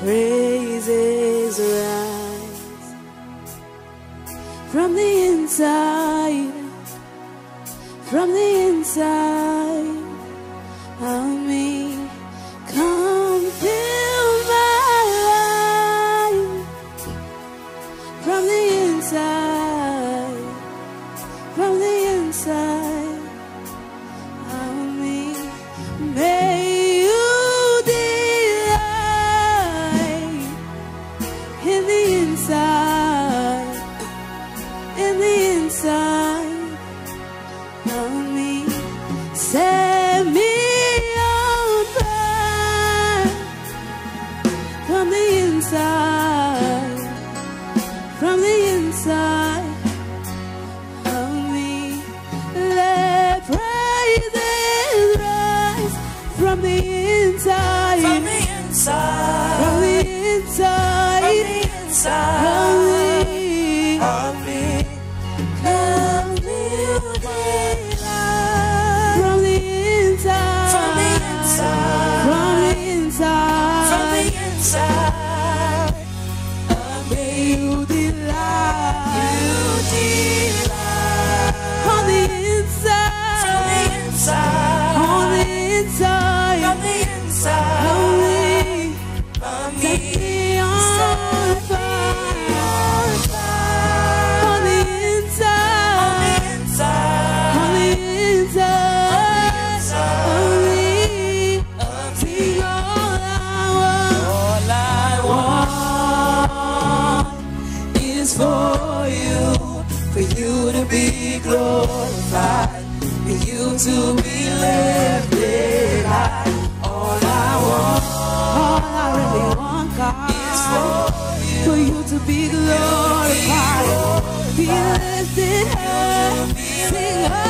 praises rise from the inside, from the inside. inside to be lifted high. All I want, all I really want, God, is for you, to be glorified, be lifted high. Sing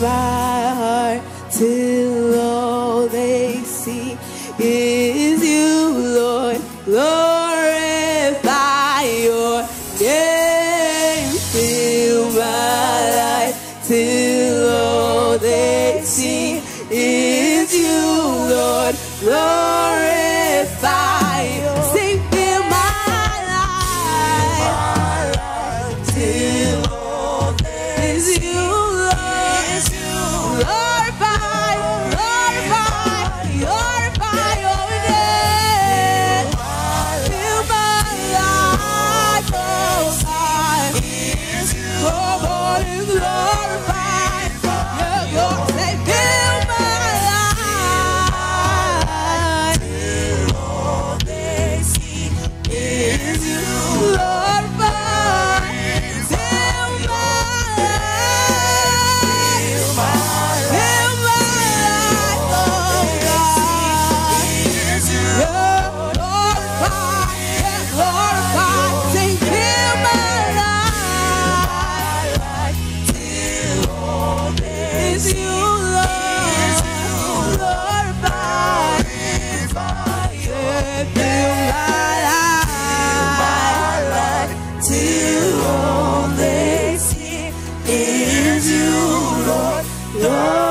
my heart till all they see is you, Lord. Lord. you, Lord. Till all they see is you, Lord. Lord.